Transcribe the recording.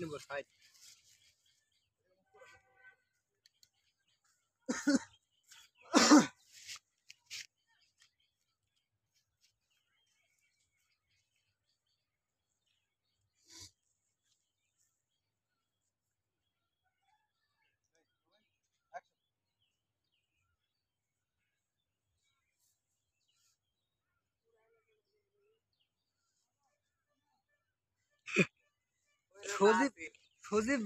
নিব সাইড সজীব সজীব